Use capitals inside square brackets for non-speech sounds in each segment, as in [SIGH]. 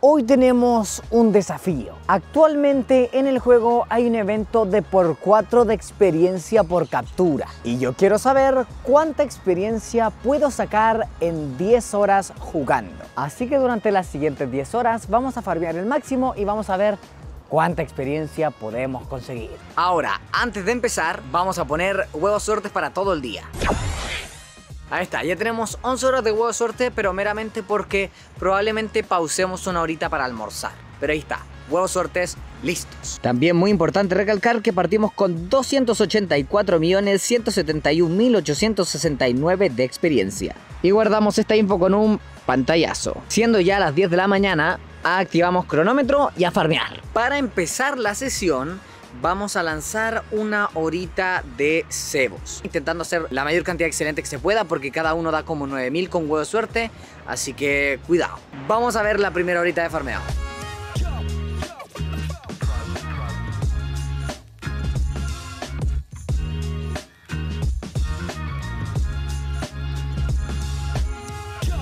Hoy tenemos un desafío. Actualmente en el juego hay un evento de por 4 de experiencia por captura. Y yo quiero saber cuánta experiencia puedo sacar en 10 horas jugando. Así que durante las siguientes 10 horas vamos a farmear el máximo y vamos a ver cuánta experiencia podemos conseguir. Ahora, antes de empezar, vamos a poner huevos suertes para todo el día. Ahí está, ya tenemos 11 horas de huevo de suerte, pero meramente porque probablemente pausemos una horita para almorzar. Pero ahí está, huevos suertes listos. También muy importante recalcar que partimos con 284.171.869 de experiencia. Y guardamos esta info con un pantallazo. Siendo ya las 10 de la mañana, activamos cronómetro y a farmear. Para empezar la sesión, vamos a lanzar una horita de cebos. Intentando hacer la mayor cantidad excelente que se pueda porque cada uno da como 9000 con huevo de suerte. Así que cuidado. Vamos a ver la primera horita de farmeo.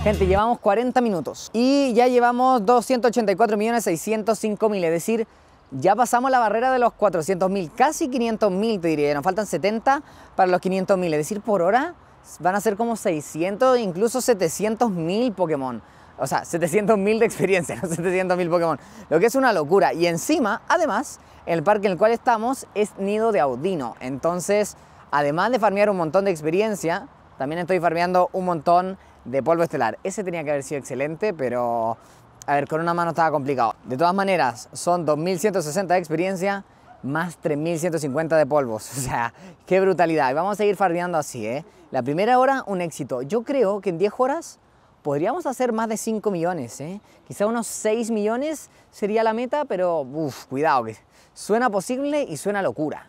Gente, llevamos 40 minutos y ya llevamos 284.605.000, es decir, ya pasamos la barrera de los 400.000, casi 500.000 te diría, nos faltan 70 para los 500.000, es decir, por hora van a ser como 600, incluso 700.000 Pokémon. O sea, 700.000 de experiencia, [LAUGHS] no 700.000 Pokémon, lo que es una locura. Y encima, además, el parque en el cual estamos es Nido de Audino, entonces, además de farmear un montón de experiencia, también estoy farmeando un montón de polvo estelar. Ese tenía que haber sido excelente, pero a ver, con una mano estaba complicado. De todas maneras, son 2.160 de experiencia más 3.150 de polvos. [LAUGHS] O sea, qué brutalidad. Y vamos a seguir farmeando así, ¿eh? La primera hora, un éxito. Yo creo que en 10 horas podríamos hacer más de 5 millones, ¿eh? Quizá unos 6 millones sería la meta, pero uff, cuidado, que suena posible y suena locura.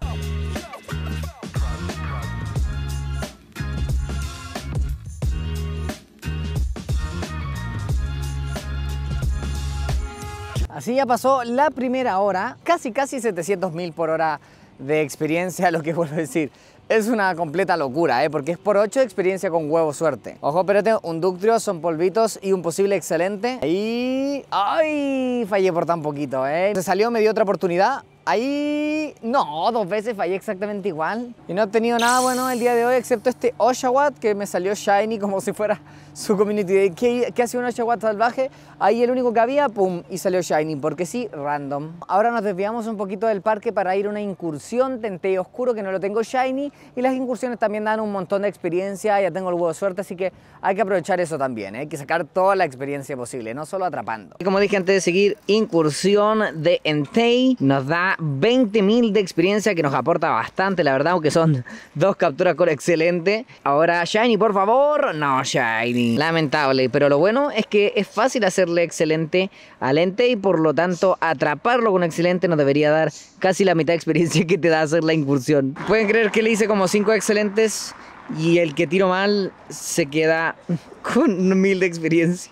Así ya pasó la primera hora, casi casi 700 mil por hora de experiencia, [LAUGHS] lo que vuelvo a decir. Es una completa locura, ¿eh? porque es por 8 de experiencia con huevo suerte. Ojo, espérate, un ductrio, son polvitos y un posible excelente. Y... ¡Ay! Fallé por tan poquito, ¿eh? Se salió, me dio otra oportunidad. Ahí... No, dos veces fallé exactamente igual. Y no he tenido nada bueno el día de hoy, excepto este Oshawott que me salió shiny como si fuera [LAUGHS] su community day. ¿Qué, qué hace un Oshawott salvaje? Ahí el único que había, pum, y salió shiny, porque sí, random. Ahora nos desviamos un poquito del parque para ir a una incursión, tente oscuro, que no lo tengo shiny. Y las incursiones también dan un montón de experiencia, ya tengo el huevo de suerte, así que hay que aprovechar eso también, ¿eh? hay que sacar toda la experiencia posible, no solo atrapando. Y como dije antes de seguir, incursión de Entei nos da 20.000 de experiencia que nos aporta bastante, la verdad, aunque son dos capturas con excelente. Ahora, Shiny, por favor. No, Shiny. Lamentable, pero lo bueno es que es fácil hacerle excelente al ente y por lo tanto atraparlo con excelente nos debería dar casi la mitad de experiencia que te da hacer la incursión. Pueden creer que le hice como 5 excelentes y el que tiro mal se queda con mil de experiencia.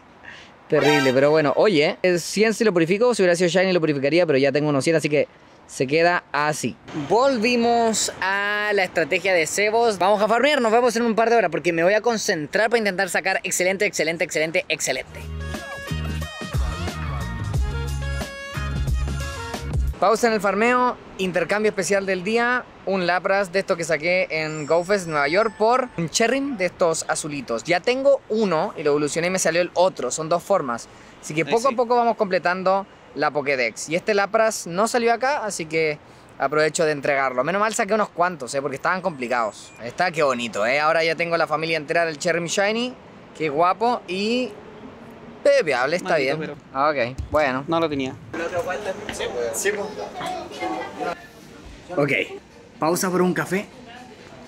Terrible, pero bueno, oye, 100 si lo purifico, si hubiera sido Shiny lo purificaría, pero ya tengo unos 100, así que se queda así. Volvimos a la estrategia de cebos. Vamos a farmear, nos vemos en un par de horas porque me voy a concentrar para intentar sacar excelente, excelente, excelente, excelente. Pausa en el farmeo, intercambio especial del día, un Lapras de esto que saqué en GoFest Nueva York por un Cherrim de estos azulitos. Ya tengo uno y lo evolucioné y me salió el otro, son dos formas. Así que poco a poco vamos completando la Pokédex. Y este Lapras no salió acá, así que aprovecho de entregarlo. Menos mal saqué unos cuantos, ¿eh? porque estaban complicados. Está qué bonito, ¿eh? Ahora ya tengo la familia entera del Cherrim Shiny, qué guapo y... Pepeable, está bien. Ah, ok, bueno. No lo tenía. Ok, pausa por un café.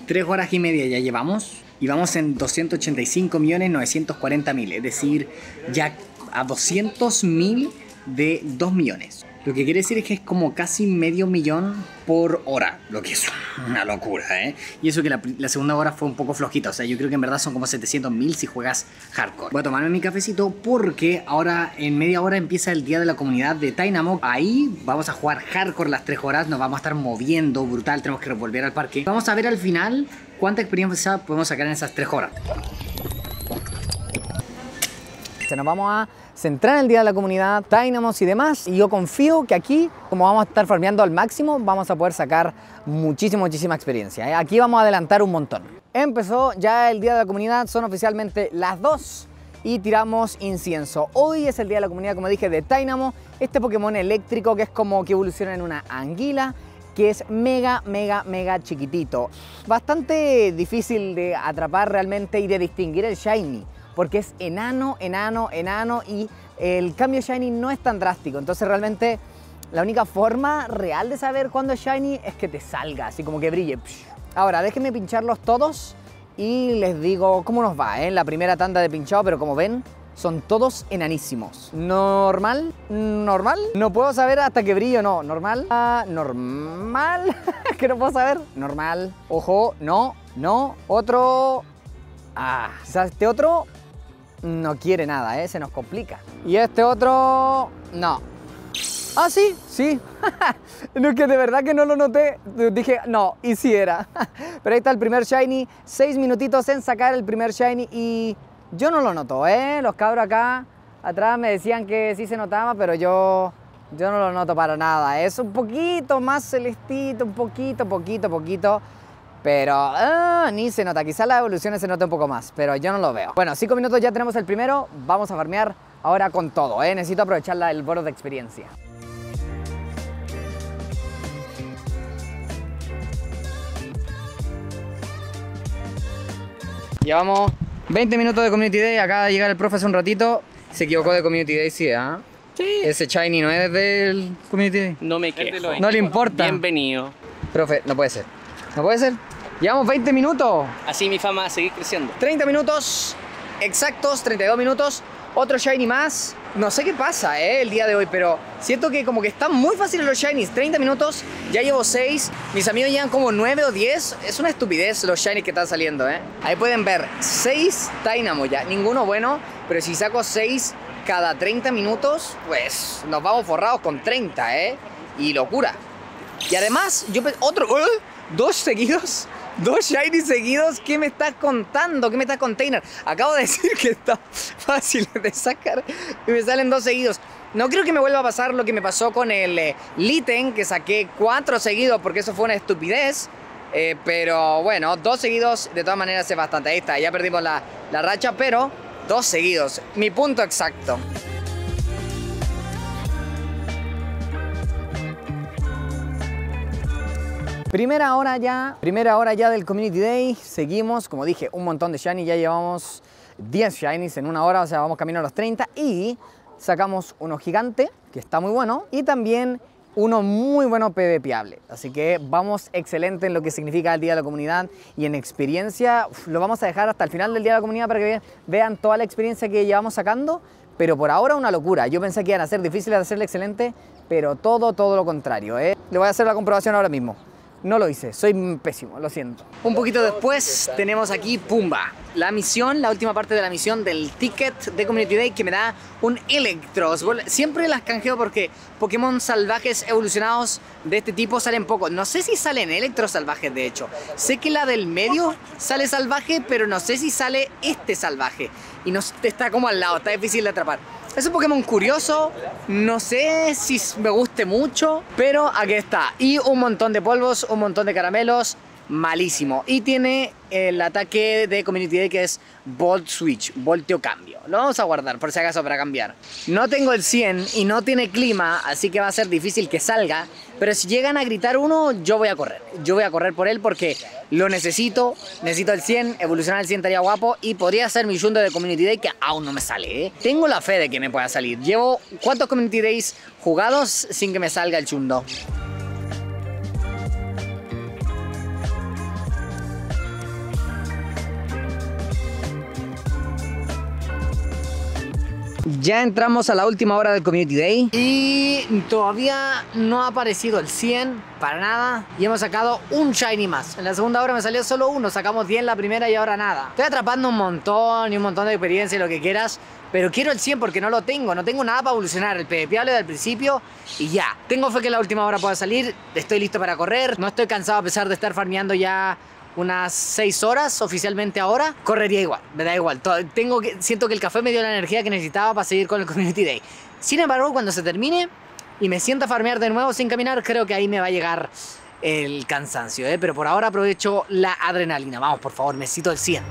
Tres horas y media ya llevamos. Y vamos en 285.940.000. Es decir, ya a 200.000 de 2 millones. Lo que quiere decir es que es como casi medio millón por hora, lo que es una locura, ¿eh? Y eso que la, segunda hora fue un poco flojita, o sea, yo creo que en verdad son como 700 mil si juegas hardcore. Voy a tomarme mi cafecito porque ahora en media hora empieza el día de la comunidad de Dynamo. Ahí vamos a jugar hardcore las 3 horas, nos vamos a estar moviendo brutal, tenemos que volver al parque. Vamos a ver al final cuánta experiencia podemos sacar en esas 3 horas. Se nos vamos a centrar en el Día de la Comunidad, Dynamos y demás. Y yo confío que aquí, como vamos a estar farmeando al máximo, vamos a poder sacar muchísima, muchísima experiencia. ¿eh? Aquí vamos a adelantar un montón. Empezó ya el Día de la Comunidad, son oficialmente las 2 y tiramos incienso. Hoy es el Día de la Comunidad, como dije, de Dynamo, este Pokémon eléctrico que es como que evoluciona en una anguila que es mega, mega, mega chiquitito. Bastante difícil de atrapar realmente y de distinguir el Shiny, porque es enano, enano, enano y el cambio Shiny no es tan drástico. Entonces realmente la única forma real de saber cuándo es Shiny es que te salga, así como que brille. Ahora, déjenme pincharlos todos y les digo cómo nos va, ¿eh? La primera tanda de pinchado, pero como ven, son todos enanísimos. ¿Normal? ¿Normal? No puedo saber hasta que brillo, no. ¿Normal? Ah, ¿Normal? [LAUGHS] ¿Que no puedo saber? Normal. Ojo, no, no. Otro... Ah, este otro no quiere nada, ¿eh? Se nos complica. Y este otro... No. Ah, sí, sí. [LAUGHS] no que de verdad que no lo noté. Dije, no, y sí era. [LAUGHS] Pero ahí está el primer Shiny. Seis minutitos en sacar el primer Shiny y yo no lo noto, ¿eh? Los cabros acá atrás me decían que sí se notaba, pero yo, yo no lo noto para nada. Es un poquito más celestito, un poquito, poquito, poquito. Pero ah, ni se nota, quizás las evoluciones se note un poco más, pero yo no lo veo. Bueno, cinco minutos ya tenemos el primero, vamos a farmear ahora con todo, ¿eh? necesito aprovechar el boro de experiencia. Llevamos 20 minutos de Community Day, acaba de llegar el profe hace un ratito. Se equivocó de Community Day, sí, ¿ah? Sí. Ese Shiny no es del Community Day. No me quejo. No le importa. Bienvenido. Profe, no puede ser. No puede ser. Llevamos 20 minutos. Así mi fama va a seguir creciendo. 30 minutos exactos, 32 minutos. Otro Shiny más. No sé qué pasa eh, el día de hoy, pero siento que como que están muy fáciles los Shinies. 30 minutos, ya llevo 6. Mis amigos llevan como 9 o 10. Es una estupidez los Shinies que están saliendo, ¿eh? Ahí pueden ver 6 Dynamo ya. Ninguno bueno, pero si saco 6 cada 30 minutos, pues nos vamos forrados con 30, ¿eh? Y locura. Y además, yo otro, ¿eh? Dos seguidos Dos shiny seguidos, ¿qué me estás contando? ¿Qué me estás container? Acabo de [LAUGHS] decir que está fácil de sacar y me salen dos seguidos. No creo que me vuelva a pasar lo que me pasó con el eh, Litten, que saqué cuatro seguidos porque eso fue una estupidez. Eh, pero bueno, dos seguidos de todas maneras es bastante. Ahí está, ya perdimos la, la racha, pero dos seguidos. Mi punto exacto. Primera hora ya, primera hora ya del Community Day, seguimos, como dije, un montón de shiny, ya llevamos 10 shinies en una hora, o sea, vamos camino a los 30 y sacamos uno gigante, que está muy bueno, y también uno muy bueno PvPable. Así que vamos excelente en lo que significa el Día de la Comunidad y en experiencia, lo vamos a dejar hasta el final del Día de la Comunidad para que vean toda la experiencia que llevamos sacando, pero por ahora una locura. Yo pensé que iban a ser difíciles de hacerle excelente, pero todo, todo lo contrario. ¿eh? Le voy a hacer la comprobación ahora mismo. No lo hice, soy pésimo, lo siento. Un poquito después tenemos aquí Pumba, la misión, la última parte de la misión del ticket de Community Day que me da un Electros. Siempre las canjeo porque Pokémon salvajes evolucionados de este tipo salen poco. No sé si salen Electros salvajes de hecho. Sé que la del medio sale salvaje, pero no sé si sale este salvaje. Y no está como al lado, está difícil de atrapar. Es un Pokémon curioso, no sé si me guste mucho, pero aquí está. Y un montón de polvos, un montón de caramelos, malísimo. Y tiene el ataque de Community Day que es Volt Switch, volteo cambio. Lo vamos a guardar por si acaso para cambiar. No tengo el 100 y no tiene clima, así que va a ser difícil que salga. Pero si llegan a gritar uno, yo voy a correr. Yo voy a correr por él porque lo necesito. Necesito el 100, evolucionar el 100 estaría guapo. Y podría ser mi Yundo de Community Day que aún no me sale. ¿eh? Tengo la fe de que me pueda salir. Llevo cuántos Community Days jugados sin que me salga el Chundo. Ya entramos a la última hora del Community Day y todavía no ha aparecido el 100 para nada y hemos sacado un Shiny más. En la segunda hora me salió solo uno, sacamos 10 en la primera y ahora nada. Estoy atrapando un montón y un montón de experiencia y lo que quieras, pero quiero el 100 porque no lo tengo, no tengo nada para evolucionar. El PvP del principio y ya. Tengo fe que la última hora pueda salir, estoy listo para correr, no estoy cansado a pesar de estar farmeando ya unas 6 horas oficialmente ahora, correría igual, me da igual. Tengo siento que el café me dio la energía que necesitaba para seguir con el Community Day. Sin embargo, cuando se termine y me sienta a farmear de nuevo sin caminar, creo que ahí me va a llegar el cansancio, ¿eh? pero por ahora aprovecho la adrenalina. Vamos, por favor, necesito el 100.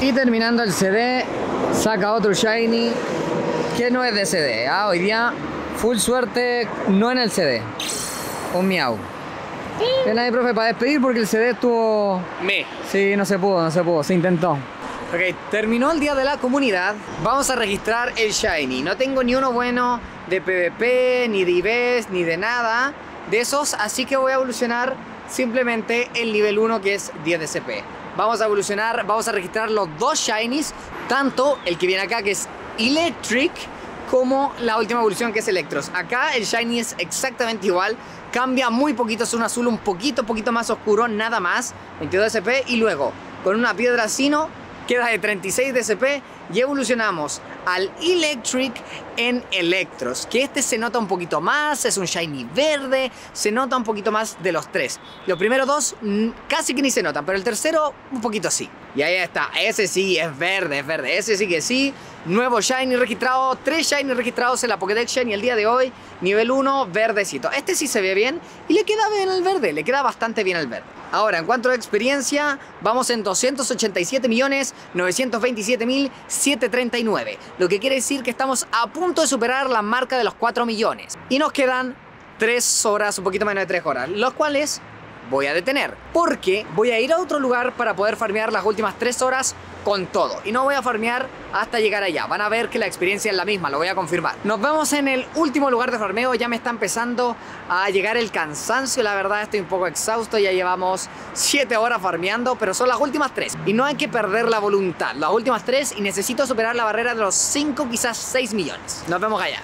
Y terminando el CD, saca otro Shiny que no es de CD. ¿ah? Hoy día, full suerte, no en el CD. Un miau. ¿Qué nadie, profe, para despedir porque el CD estuvo... Me. Sí, no se pudo, no se pudo, se intentó. Ok, terminó el día de la comunidad. Vamos a registrar el Shiny. No tengo ni uno bueno de PvP, ni de IBES, ni de nada de esos. Así que voy a evolucionar simplemente el nivel 1 que es 10 de CP. Vamos a evolucionar, vamos a registrar los dos Shinies. Tanto el que viene acá que es Electric como la última evolución que es Electros. Acá el Shiny es exactamente igual. Cambia muy poquito, es un azul un poquito, poquito más oscuro, nada más. 22 SP y luego con una piedra Sino queda de 36 DCP y evolucionamos al Electric en Electros, que este se nota un poquito más, es un shiny verde, se nota un poquito más de los tres. Los primeros dos mm, casi que ni se notan, pero el tercero un poquito sí. Y ahí está, ese sí es verde, es verde, ese sí que sí. Nuevo shiny registrado, tres shiny registrados en la Pokédex Shiny el día de hoy, nivel 1, verdecito. Este sí se ve bien y le queda bien el verde, le queda bastante bien el verde. Ahora, en cuanto a experiencia, vamos en 287.927.739, lo que quiere decir que estamos a punto de superar la marca de los 4 millones. Y nos quedan 3 horas, un poquito menos de 3 horas, los cuales voy a detener. Porque voy a ir a otro lugar para poder farmear las últimas 3 horas con todo. Y no voy a farmear hasta llegar allá. Van a ver que la experiencia es la misma, lo voy a confirmar. Nos vemos en el último lugar de farmeo. Ya me está empezando a llegar el cansancio. La verdad estoy un poco exhausto. Ya llevamos 7 horas farmeando, pero son las últimas 3. Y no hay que perder la voluntad. Las últimas 3 y necesito superar la barrera de los 5, quizás 6 millones. Nos vemos allá.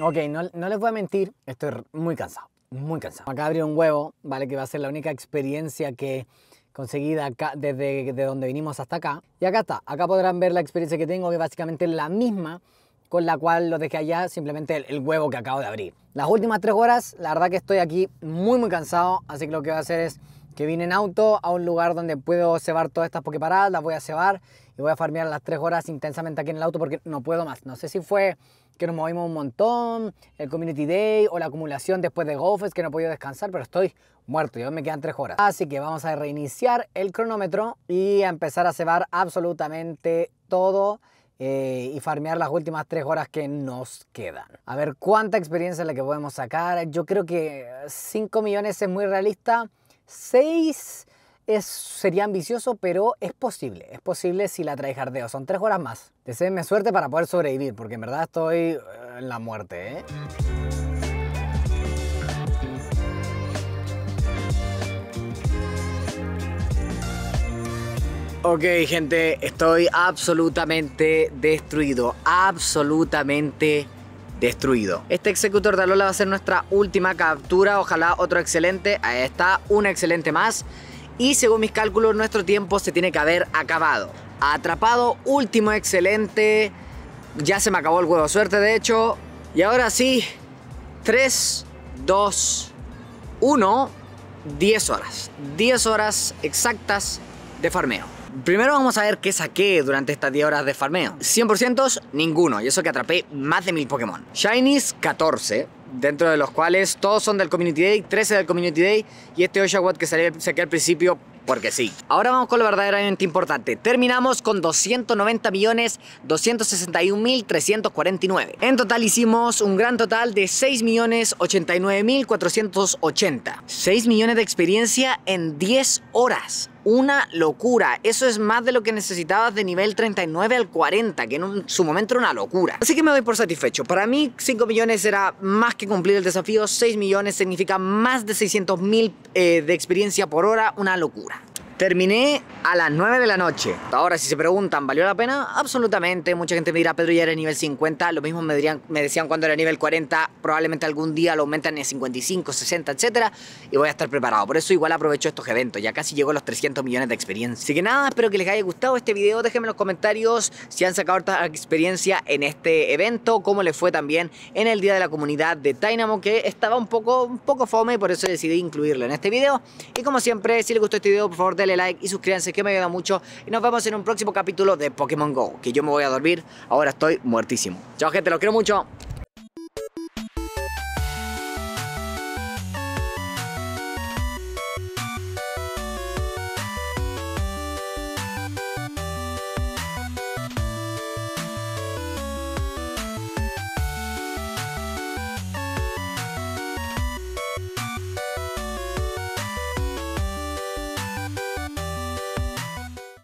Ok, no, les voy a mentir, estoy muy cansado muy cansado. Acá abrí un huevo, ¿vale? Que va a ser la única experiencia que conseguí acá, desde de donde vinimos hasta acá. Y acá está, acá podrán ver la experiencia que tengo, que es básicamente la misma con la cual lo dejé allá, simplemente el, huevo que acabo de abrir. Las últimas tres horas, la verdad que estoy aquí muy muy cansado, así que lo que voy a hacer es que vine en auto a un lugar donde puedo cebar todas estas pokeparadas, las voy a cebar y voy a farmear las tres horas intensamente aquí en el auto porque no puedo más. No sé si fue que nos movimos un montón, el Community Day o la acumulación después de Golfes que no he podido descansar, pero estoy muerto, ya me quedan tres horas. Así que vamos a reiniciar el cronómetro y a empezar a cebar absolutamente todo eh, y farmear las últimas tres horas que nos quedan. A ver cuánta experiencia es la que podemos sacar. Yo creo que 5 millones es muy realista. 6 es, sería ambicioso, pero es posible. Es posible si la jardeo. Son tres horas más. Deseenme suerte para poder sobrevivir, porque en verdad estoy eh, en la muerte. ¿eh? Ok, gente, estoy absolutamente destruido. Absolutamente destruido. Este Executor de Alola va a ser nuestra última captura. Ojalá otro excelente. Ahí está, un excelente más. Y según mis cálculos, nuestro tiempo se tiene que haber acabado. Atrapado, último excelente. Ya se me acabó el huevo. Suerte, de hecho. Y ahora sí, 3, 2, 1, 10 horas. 10 horas exactas de farmeo. Primero vamos a ver qué saqué durante estas 10 horas de farmeo. 100% ninguno, y eso que atrapé más de 1000 Pokémon. Shinies 14, dentro de los cuales todos son del Community Day, 13 del Community Day, y este Oshawott que saqué al principio porque sí. Ahora vamos con lo verdaderamente importante. Terminamos con 290 millones 261 mil 349. En total hicimos un gran total de 6 millones 89 mil 480. 6 millones de experiencia en 10 horas una locura. Eso es más de lo que necesitabas de nivel 39 al 40, que en su momento era una locura. Así que me doy por satisfecho. Para mí 5 millones era más que cumplir el desafío. 6 millones significa más de 600 mil eh, de experiencia por hora. Una locura. Terminé a las 9 de la noche. Ahora, si se preguntan, ¿valió la pena? Absolutamente. Mucha gente me dirá, Pedro, ya era nivel 50. Lo mismo me, dirían, me decían cuando era nivel 40. Probablemente algún día lo aumentan a 55, 60, etcétera. Y voy a estar preparado. Por eso igual aprovecho estos eventos. Ya casi llegó a los 300 millones de experiencia. Así que nada, espero que les haya gustado este video. Déjenme en los comentarios si han sacado esta experiencia en este evento. Cómo les fue también en el Día de la Comunidad de Dynamo. Que estaba un poco, un poco fome. Por eso decidí incluirlo en este video. Y como siempre, si les gustó este video, por favor, denle like y suscríbanse que me ayuda mucho. Y nos vemos en un próximo capítulo de Pokémon GO. Que yo me voy a dormir, ahora estoy muertísimo. Chao gente, los quiero mucho.